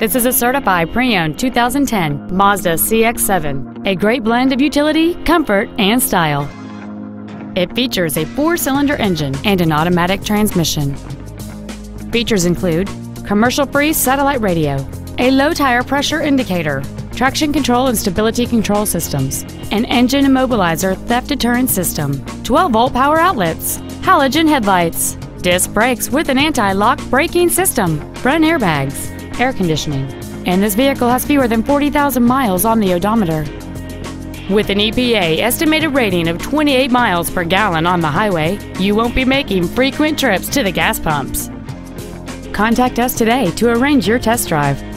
This is a certified pre-owned 2010 Mazda CX-7, a great blend of utility, comfort, and style. It features a four-cylinder engine and an automatic transmission. Features include commercial-free satellite radio, a low tire pressure indicator, traction control and stability control systems, an engine immobilizer theft deterrent system, 12-volt power outlets, halogen headlights, disc brakes with an anti-lock braking system, front airbags, air conditioning, and this vehicle has fewer than 40,000 miles on the odometer. With an EPA estimated rating of 28 miles per gallon on the highway, you won't be making frequent trips to the gas pumps. Contact us today to arrange your test drive.